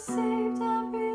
saved every